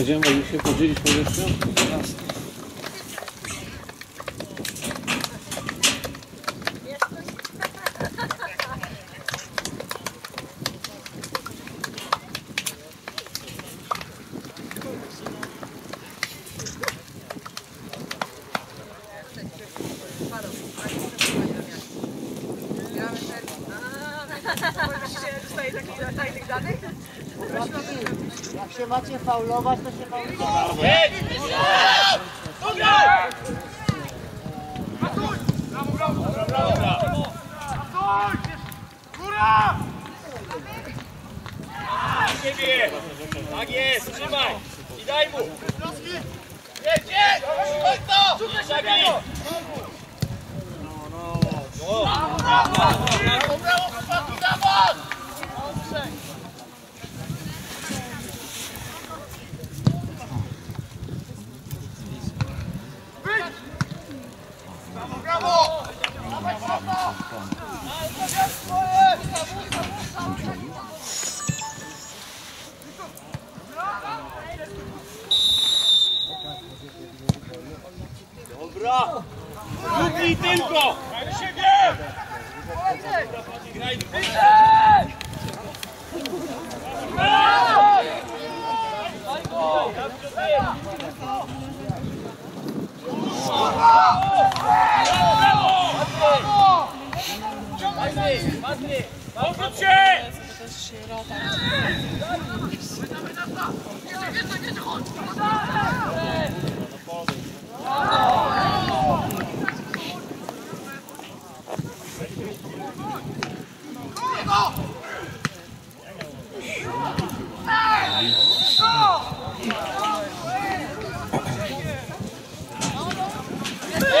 Będziemy mogli się podzielić powierzchnią? Się macie faulować, to się faulować. Ciebie! Tak jest, trzymaj! I daj mu! Jedź! Chodź to! Zabij! No, no. Brawo, brawo, chłopaki, tylko! Siebie! Graj! Obróć się! Dawaj, brawo! Jedź na Jest! Dawaj do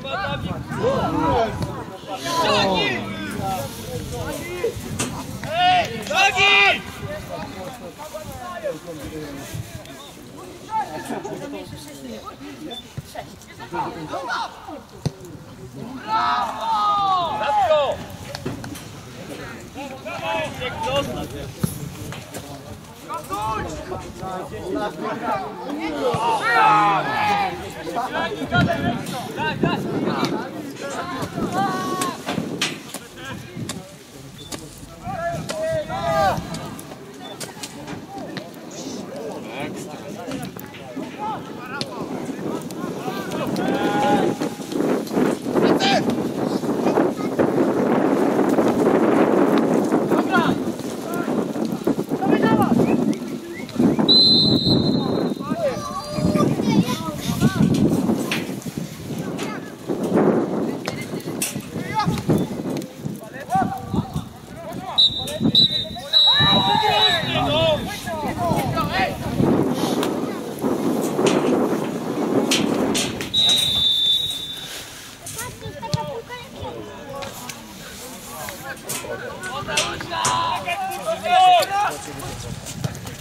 Brawo! Ekstra.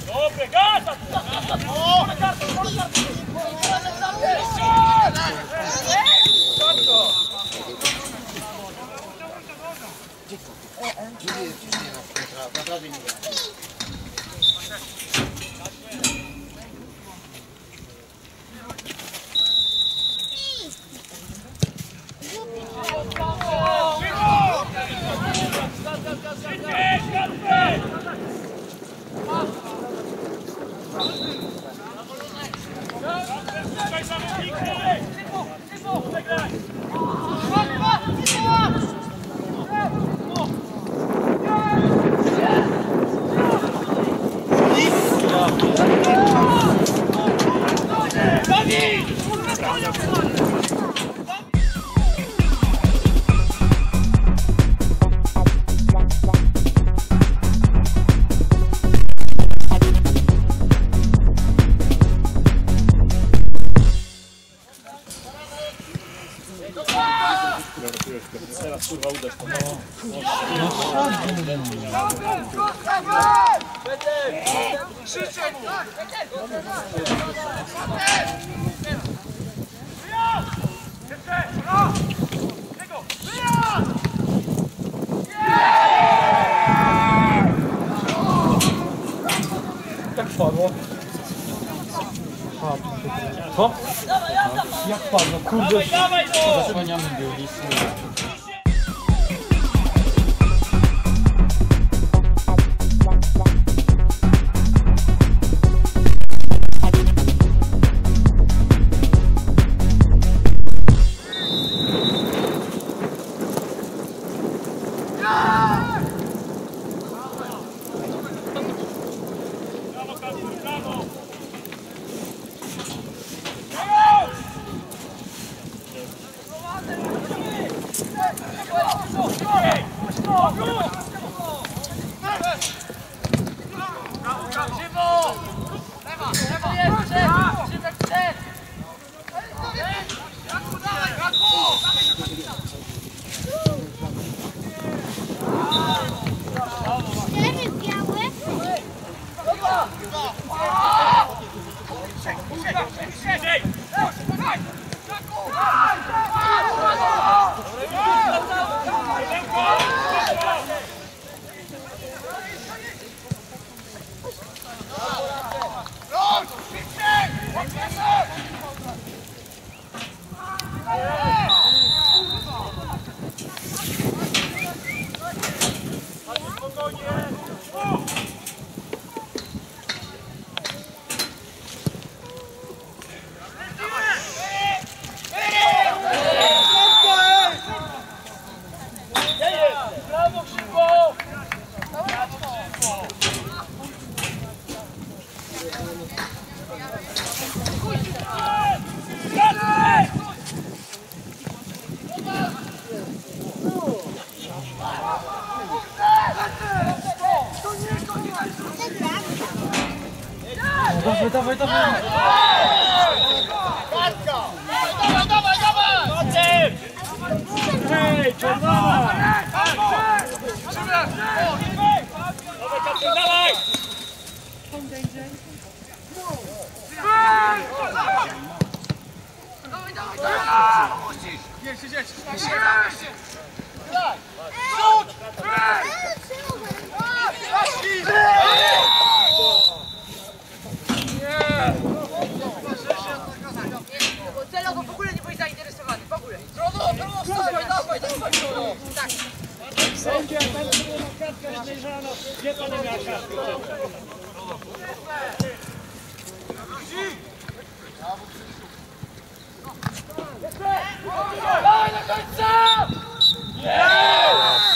Dobre, gata! Bora, gata, bora, gata! Dziękuję. Naprawdę nie wiem. Dani! Teraz kurwa uderz to. Jak padło? Co? Jak padło? Kurde, Dawaj, dawaj no! zasłaniamy. Cztery Brawo Dawaj, dawaj, dawaj! Dawaj, dawaj, dawaj! Maciek! Hej, dawaj! Dawaj, kapitän, dawaj! Celowo Dawaj, dawaj, dawaj, no. Tak. Sędzia, pan który ma kartkę zbliżoną. Gdzie pan miał kartkę? Dawaj na końca! Yeah!